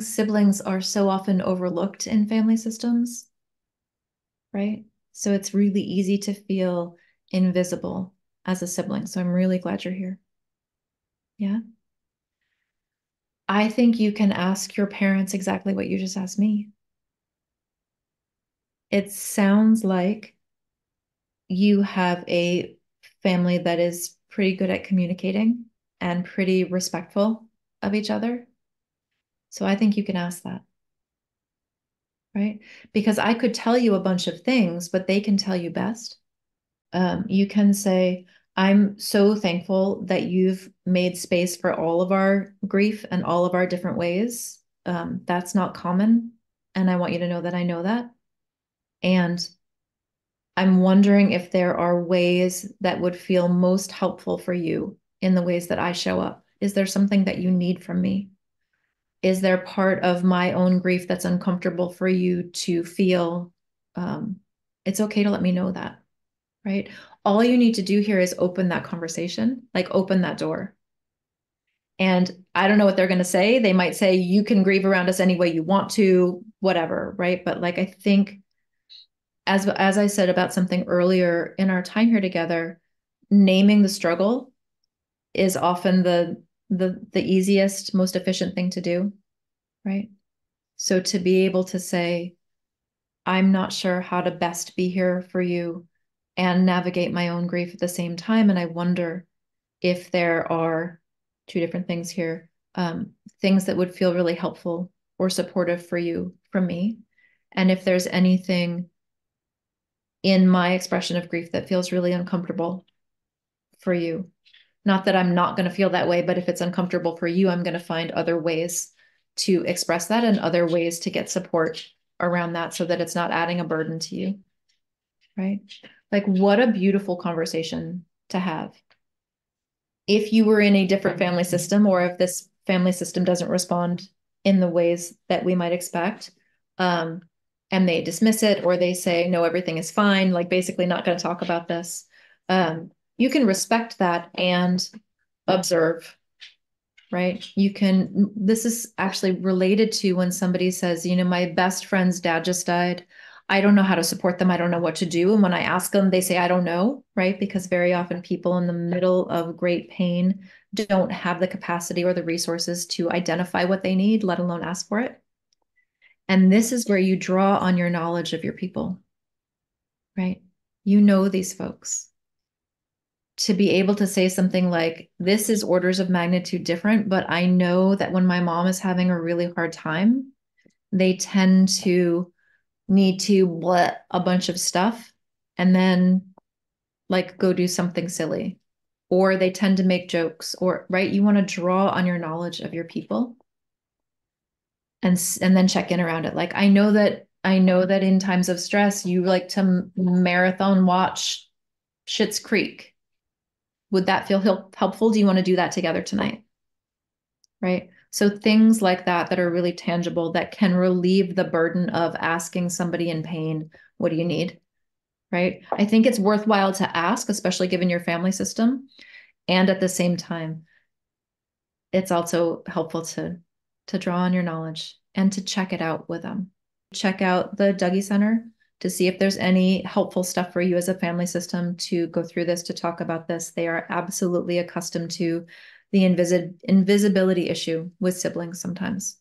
siblings are so often overlooked in family systems, right? So it's really easy to feel invisible as a sibling. So I'm really glad you're here. Yeah. I think you can ask your parents exactly what you just asked me. It sounds like you have a family that is pretty good at communicating and pretty respectful of each other. So I think you can ask that. Right? Because I could tell you a bunch of things, but they can tell you best. Um, you can say, I'm so thankful that you've made space for all of our grief and all of our different ways. Um, that's not common. And I want you to know that I know that. And I'm wondering if there are ways that would feel most helpful for you in the ways that I show up. Is there something that you need from me? Is there part of my own grief that's uncomfortable for you to feel? Um, it's okay to let me know that, right? All you need to do here is open that conversation, like open that door. And I don't know what they're going to say. They might say, you can grieve around us any way you want to, whatever, right? But like, I think as as I said about something earlier in our time here together, naming the struggle is often the the the easiest, most efficient thing to do, right? So to be able to say, I'm not sure how to best be here for you and navigate my own grief at the same time. And I wonder if there are two different things here, um, things that would feel really helpful or supportive for you from me. And if there's anything in my expression of grief that feels really uncomfortable for you. Not that I'm not going to feel that way, but if it's uncomfortable for you, I'm going to find other ways to express that and other ways to get support around that so that it's not adding a burden to you. Right? Like, what a beautiful conversation to have. If you were in a different family system, or if this family system doesn't respond in the ways that we might expect, um, and they dismiss it or they say no everything is fine like basically not going to talk about this um, you can respect that and observe right? You can this is actually related to when somebody says you know my best friend's dad just died. I don't know how to support them. I don't know what to do. And when i ask them they say i don't know right? Because very often people in the middle of great pain don't have the capacity or the resources to identify what they need let alone ask for it. And this is where you draw on your knowledge of your people, right? You know these folks. To be able to say something like, this is orders of magnitude different, but I know that when my mom is having a really hard time, they tend to need to blah a bunch of stuff and then like go do something silly. Or they tend to make jokes or right you want to draw on your knowledge of your people and and then check in around it. Like i know that i know that in times of stress you like to marathon watch Schitt's Creek would that feel help helpful? Do you want to do that together tonight? Right? So things like that that are really tangible that can relieve the burden of asking somebody in pain what do you need? Right? I think it's worthwhile to ask especially given your family system and at the same time it's also helpful to to draw on your knowledge and to check it out with them. Check out the Dougy Center to see if there's any helpful stuff for you as a family system to go through this, to talk about this. They are absolutely accustomed to the invisi- invisibility issue with siblings sometimes.